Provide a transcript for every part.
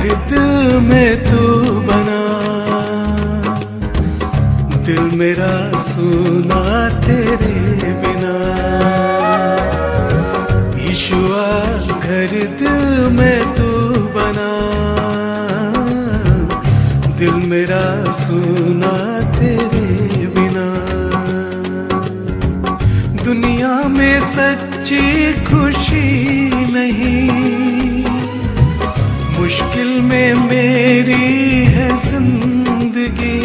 दिल में तू बना। दिल मेरा सुना तेरे बिना। ईशुआ घर दिल में तू बना। दिल मेरा सुना तेरे बिना। दुनिया में सच्ची खुशी नहीं। मुश्किल में मेरी है ज़िंदगी।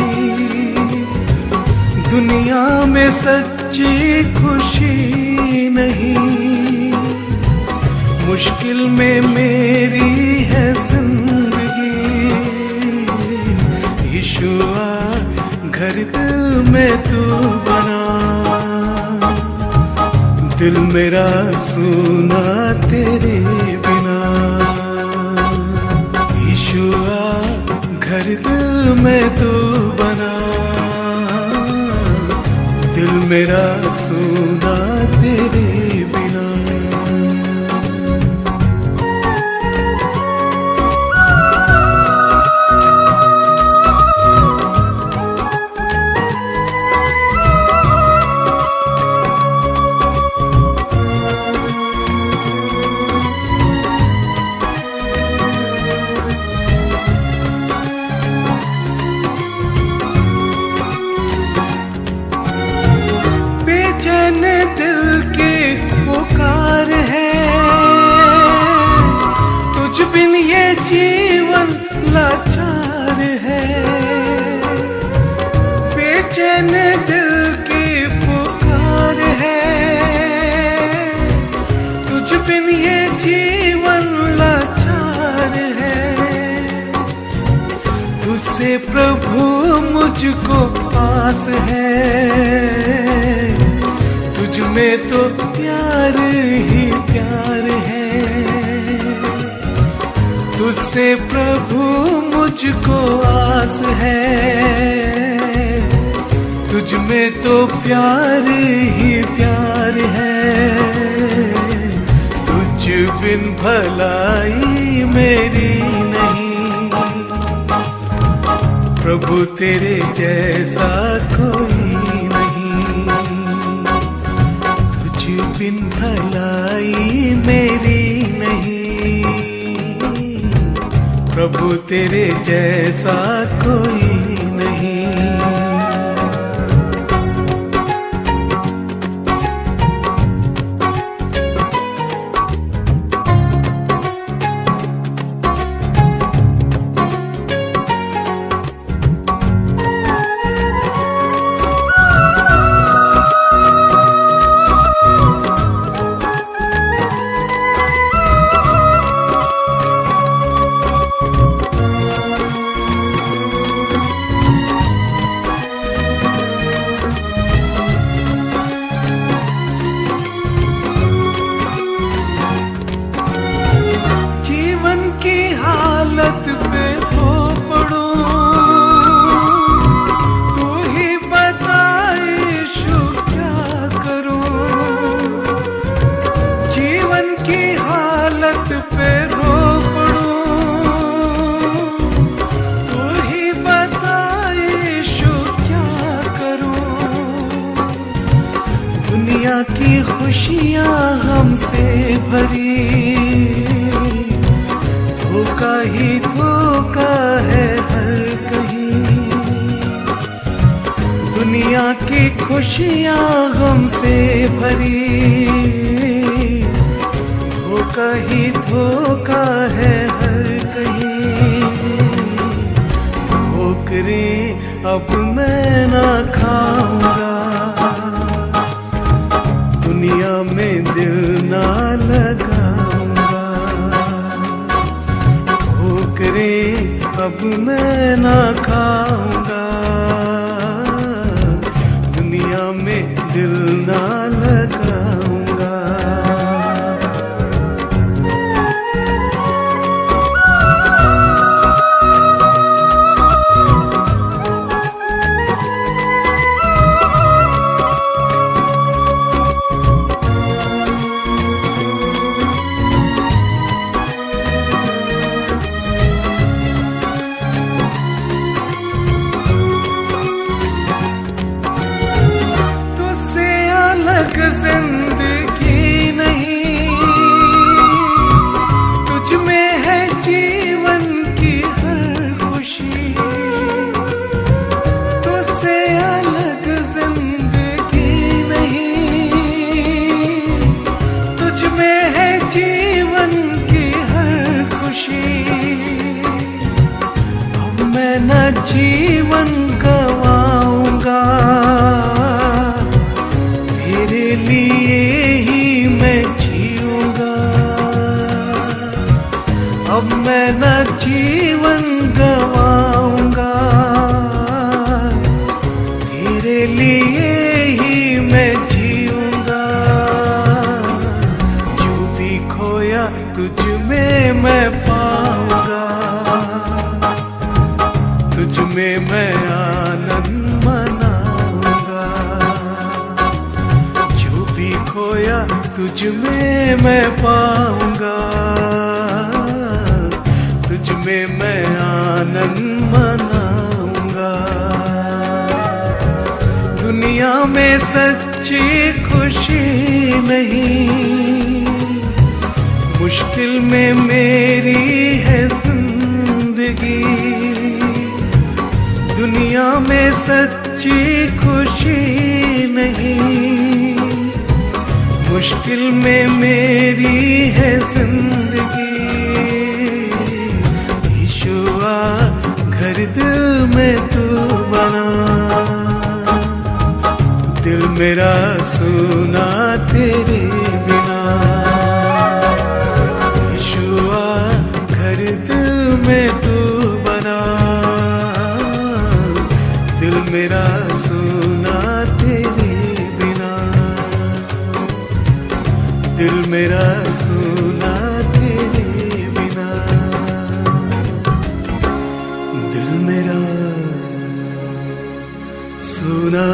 दुनिया में सच्ची खुशी नहीं। मुश्किल में मेरी है ज़िंदगी। ईशुआ घर दिल में तू बना। दिल मेरा सुना तेरे दिल में तू बना। दिल मेरा सुना तेरे बिना। तुझसे प्रभु मुझको पास है। तुझ में तो प्यार ही प्यार है। तुझसे प्रभु मुझको आस है। तुझ में तो प्यार ही प्यार है। तुझ बिन भलाई मेरी प्रभु तेरे जैसा कोई नहीं। तुझ बिन भलाई मेरी नहीं। प्रभु तेरे जैसा कोई नहीं। की खुशियाँ हमसे भरी। धोखा ही धोखा है हर कहीं। दुनिया की खुशियाँ हमसे भरी। धोखा ही धोखा है हर कहीं। ठोकरे अब मैं ना खाऊँगा। ना लगाऊँगा। अब मैं ना खाऊँगा न जीवन् में मैं आनंद मनाऊँगा। जो भी खोया तुझ में मैं पाऊँगा। तुझ में मैं आनंद मनाऊँगा। दुनिया में सच्ची खुशी नहीं, मुश्किल में मेरी है दुनिया में सच्ची खुशी नहीं। मुश्किल में मेरी है ज़िंदगी। ईशुआ घर दिल में तू बना। दिल मेरा सुना तेरे मेरा सुना तेरे बिना। दिल मेरा सुना तेरे बिना। दिल मेरा सुना